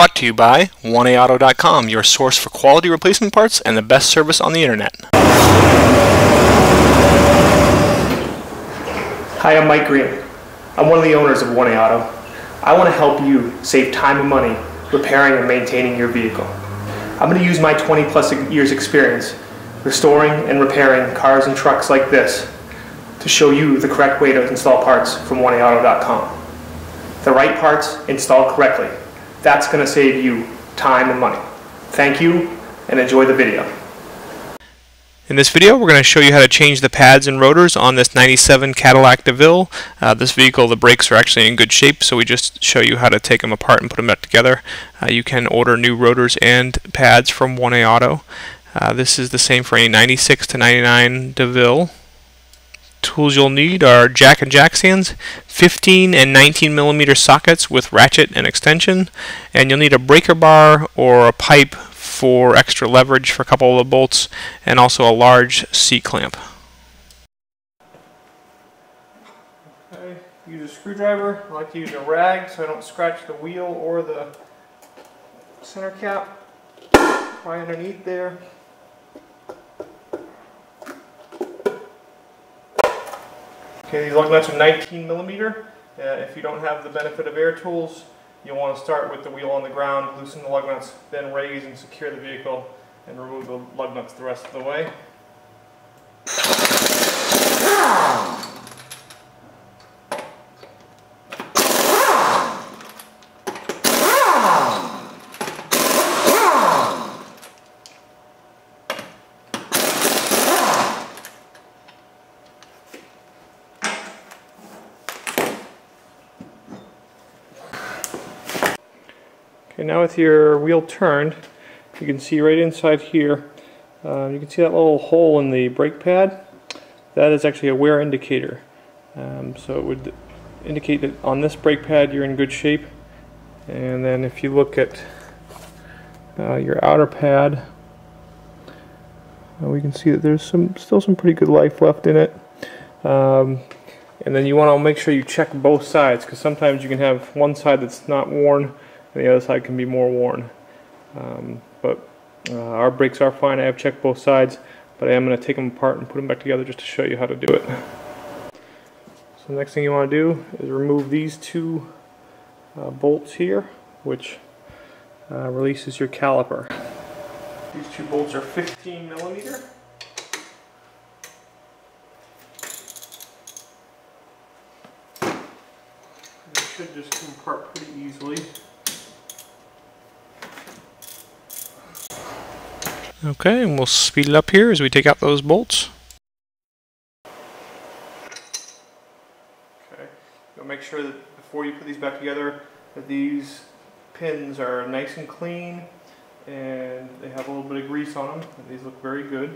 Brought to you by 1AAuto.com, your source for quality replacement parts and the best service on the internet. Hi, I'm Mike Green. I'm one of the owners of 1A Auto. I want to help you save time and money repairing and maintaining your vehicle. I'm going to use my 20 plus years experience restoring and repairing cars and trucks like this to show you the correct way to install parts from 1AAuto.com. The right parts installed correctly that's going to save you time and money. Thank you and enjoy the video. In this video, we're going to show you how to change the pads and rotors on this 97 Cadillac DeVille. Uh, this vehicle, the brakes are actually in good shape, so we just show you how to take them apart and put them back together. Uh, you can order new rotors and pads from 1A Auto. Uh, this is the same for any 96 to 99 DeVille. Tools you'll need are jack and jack stands, 15 and 19 millimeter sockets with ratchet and extension, and you'll need a breaker bar or a pipe for extra leverage for a couple of the bolts, and also a large C-clamp. Okay, use a screwdriver. I like to use a rag so I don't scratch the wheel or the center cap. Right underneath there. Okay, these lug nuts are 19 millimeter. Uh, if you don't have the benefit of air tools, you'll want to start with the wheel on the ground, loosen the lug nuts, then raise and secure the vehicle, and remove the lug nuts the rest of the way. Now with your wheel turned, you can see right inside here, uh, you can see that little hole in the brake pad. That is actually a wear indicator. Um, so it would indicate that on this brake pad you're in good shape. And then if you look at uh, your outer pad, uh, we can see that there's some still some pretty good life left in it. Um, and then you want to make sure you check both sides because sometimes you can have one side that's not worn and the other side can be more worn. Um, but uh, our brakes are fine. I have checked both sides, but I am going to take them apart and put them back together just to show you how to do it. So the next thing you want to do is remove these two uh, bolts here, which uh, releases your caliper. These two bolts are 15 millimeter. They should just come apart pretty easily. Okay, and we'll speed it up here as we take out those bolts. Okay, you'll make sure that before you put these back together that these pins are nice and clean and they have a little bit of grease on them. These look very good.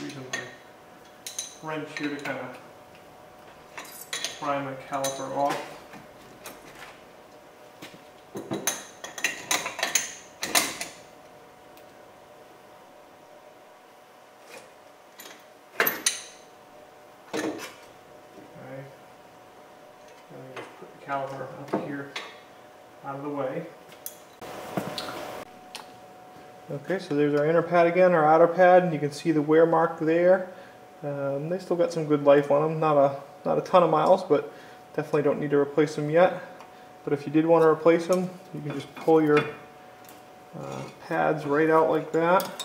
using my wrench here to kind of pry my caliper off. Put the caliper up here out of the way. Okay, so there's our inner pad again, our outer pad. You can see the wear mark there. Um, they still got some good life on them. Not a not a ton of miles, but definitely don't need to replace them yet. But if you did want to replace them, you can just pull your uh, pads right out like that.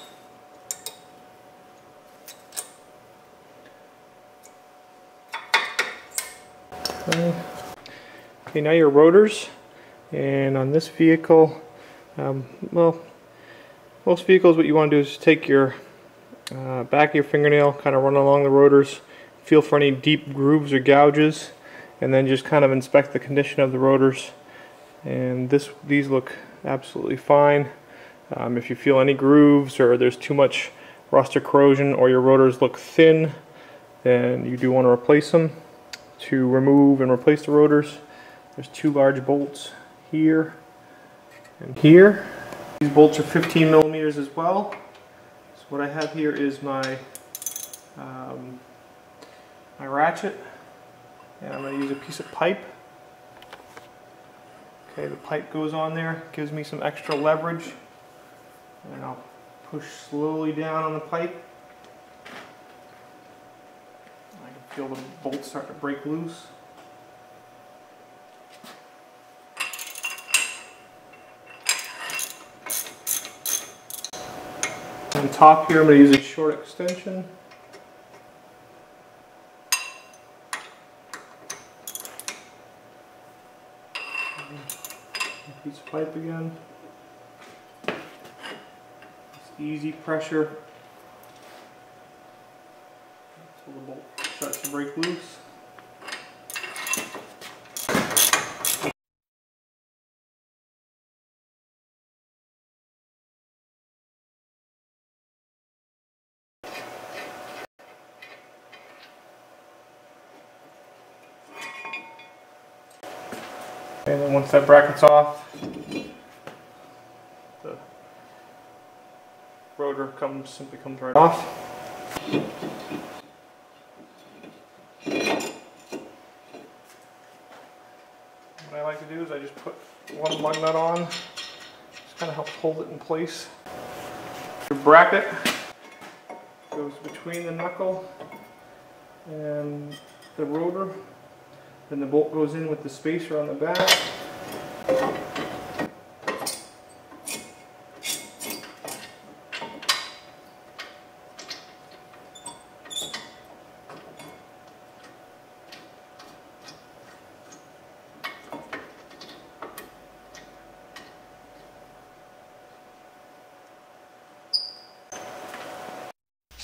Okay. okay, now your rotors. And on this vehicle, um, well, most vehicles what you want to do is take your uh, back of your fingernail, kind of run along the rotors, feel for any deep grooves or gouges, and then just kind of inspect the condition of the rotors. And this, these look absolutely fine. Um, if you feel any grooves or there's too much rust or corrosion or your rotors look thin, then you do want to replace them. To remove and replace the rotors, there's two large bolts here and here. These bolts are 15 millimeters as well. What I have here is my um, my ratchet, and I'm going to use a piece of pipe. Okay, the pipe goes on there, gives me some extra leverage, and I'll push slowly down on the pipe. I can feel the bolts start to break loose. On top here, I'm going to use a short extension. Piece of pipe again. Just easy pressure until the bolt starts to break loose. And then once that bracket's off, the rotor comes simply comes right off. What I like to do is I just put one lug nut on, just kind of helps hold it in place. Your bracket goes between the knuckle and the rotor. Then the bolt goes in with the spacer on the back.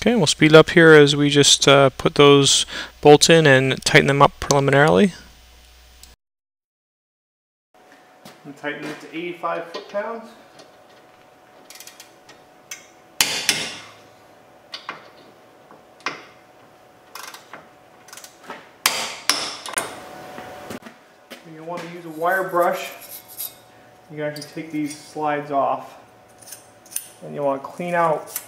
Okay, we'll speed up here as we just uh, put those bolts in and tighten them up preliminarily. And tighten it to 85 foot-pounds. You want to use a wire brush. You can actually take these slides off. And you want to clean out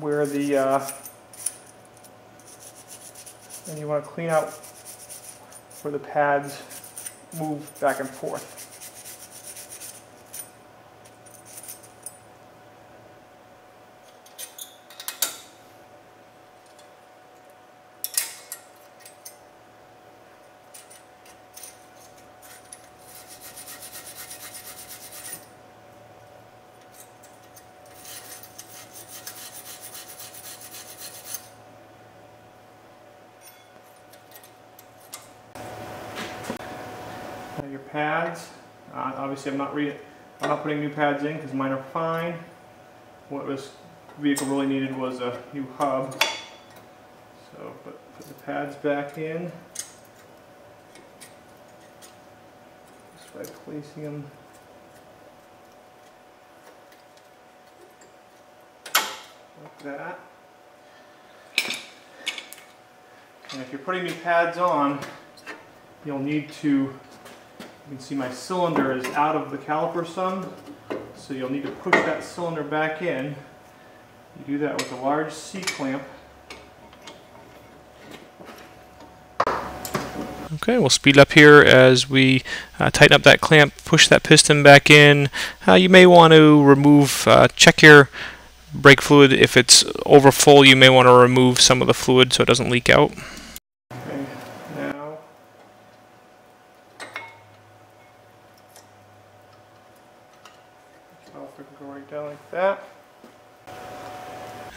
where the uh, and you want to clean out where the pads move back and forth. Your pads, uh, obviously I'm not re I'm not putting new pads in because mine are fine. What this vehicle really needed was a new hub. So put, put the pads back in. Just by placing them like that. And if you're putting new pads on, you'll need to, you can see my cylinder is out of the caliper some, so you'll need to push that cylinder back in. You do that with a large C-clamp. Okay, we'll speed up here as we uh, tighten up that clamp, push that piston back in. Uh, you may want to remove, uh, check your brake fluid. If it's over full, you may want to remove some of the fluid so it doesn't leak out. Okay, now Valve can go right down like that.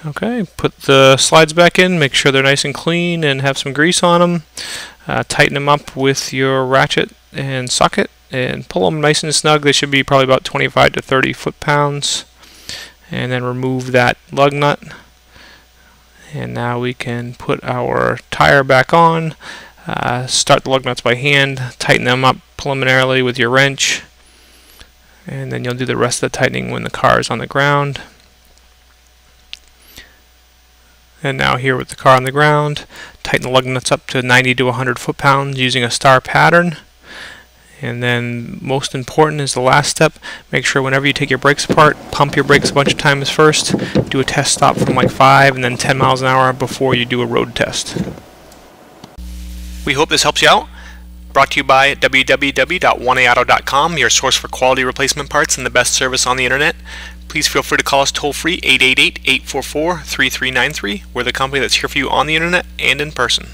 Okay, put the slides back in, make sure they're nice and clean and have some grease on them. Uh, tighten them up with your ratchet and socket and pull them nice and snug. They should be probably about 25 to 30 foot-pounds. And then remove that lug nut. And now we can put our tire back on. Uh, start the lug nuts by hand, tighten them up preliminarily with your wrench. and then you'll do the rest of the tightening when the car is on the ground. And now here with the car on the ground, tighten the lug nuts up to 90 to 100 foot-pounds using a star pattern. And then most important is the last step, make sure whenever you take your brakes apart, pump your brakes a bunch of times first, do a test stop from like 5 and then 10 miles an hour before you do a road test. We hope this helps you out. Brought to you by www.1aauto.com, your source for quality replacement parts and the best service on the internet. Please feel free to call us toll free 888 844 3393. We're the company that's here for you on the internet and in person.